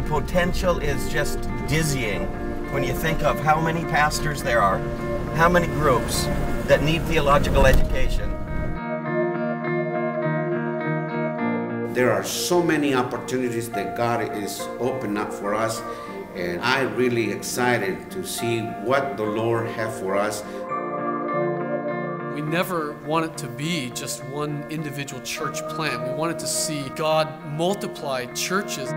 The potential is just dizzying when you think of how many pastors there are, how many groups that need theological education. There are so many opportunities that God is opening up for us, and I'm really excited to see what the Lord has for us. We never want it to be just one individual church plant. We wanted to see God multiply churches.